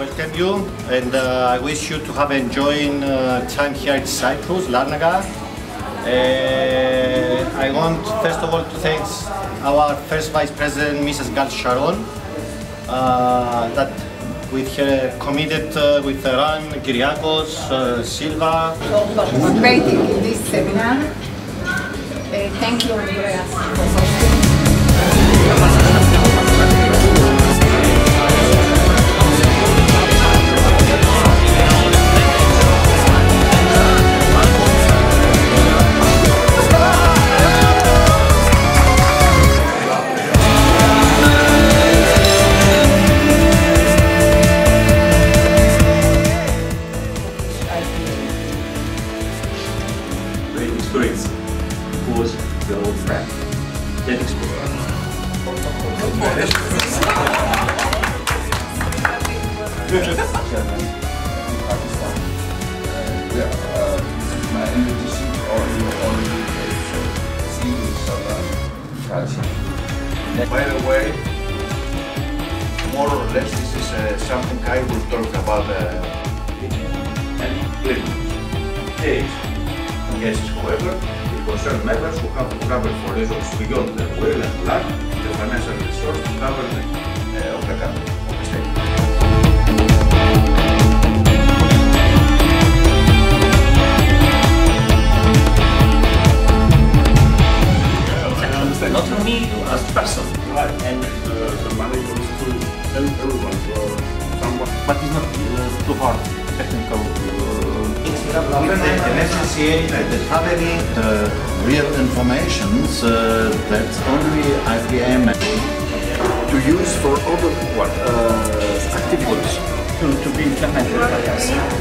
and uh, I wish you to have enjoying uh, time here in Cyprus, Larnaca. Uh, I want first of all to thank our first Vice President, Mrs. Gal Sharon, uh, that with her committed uh, with Ran, Kyriakos, uh, Silva. participating in this seminar. Thank you, Andreas, By the way, more or less this is uh, something I will talk about uh, And cleanliness. Yes. Yes, however, the concerned members who have to cover for reasons beyond their will and the financial resource to cover the, uh, of the country, of the state. not for me as a person. And uh, the money goes to tell everyone, so someone. But it's not uh, too hard, technical. Even the, like the traveling, the real information, uh, that only IBM To use for other what uh, activities. to, to be implemented by.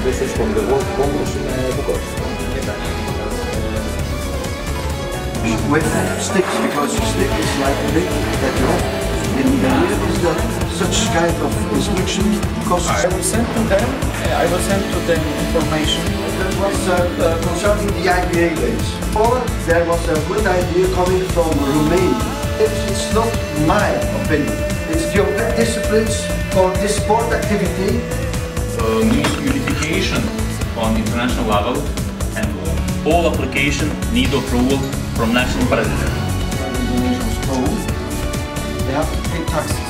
This is from the World Congress in Bucharest. with sticks because stick is like a big that you. And the idea is that such kind of instruction costs. I will send to them, I will send to them information. That was uh, uh, concerning the IPA days. Or there was a good idea coming from Romania. It's, it's not my opinion. It's the OPEC disciplines for this sport activity. uh, need unification on international level and all application need approval from national president. Indonesians told they have to pay taxes.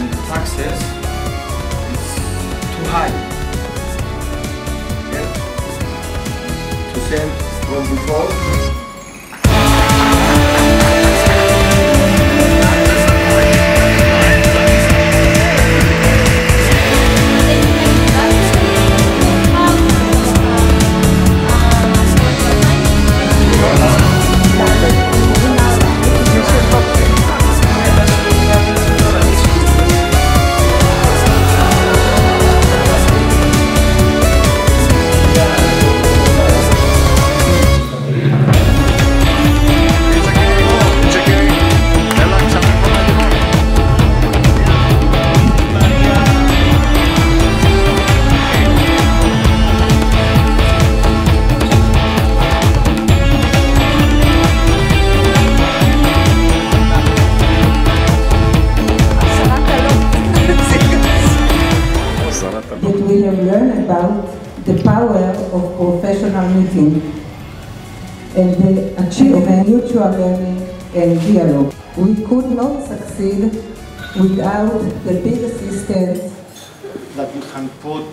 And the taxes is too high. To send from before. About the power of professional meeting and the achievement of mutual learning and dialogue. We could not succeed without the big assistance that you can put